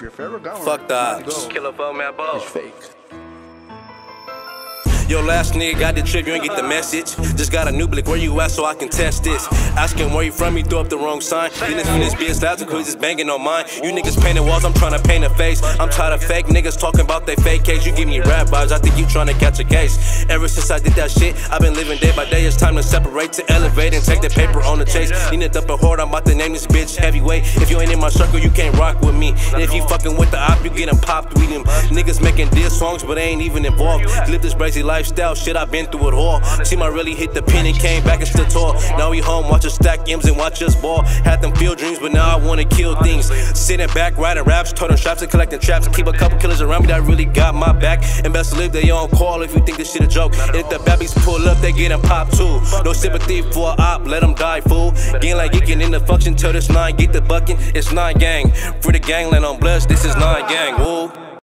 you're forever gone. Fuck the Not odds. go. Killer phone man ball. It's fake. Yo, last nigga got the trip, you ain't get the message. Just got a new blick, where you at so I can test this. Asking where you from, you throw up the wrong sign. You this bitch loud cause it's banging on mine. You niggas painting walls, I'm trying to paint a face. I'm tired of fake niggas talking about they fake case. You give me rap vibes, I think you trying to catch a case. Ever since I did that shit, I've been living day by day. It's time to separate, to elevate, and take the paper on the chase. Need a dump a horde, I'm about to name this bitch heavyweight. If you ain't in my circle, you can't rock with me. And if you fucking with the op, you getting popped with them. Niggas making diss songs, but they ain't even involved. Live this crazy lifestyle, shit, I've been through it all. Team, I really hit the pin and came back and still tall. Now we home, watch us stack M's and watch us ball. Had them field dreams, but now I wanna kill things. Sitting back, writing raps, toting straps and collecting traps. Keep a couple killers around me that really got my back. And best live they on call if you think this shit a joke. If the babbies pull up, they getting popped too. No sympathy for a op, let them die, fool. Gang like geeking in the function till this nine, get the bucking. It's nine gang. For the gangland on blessed, this is nine gang, woo.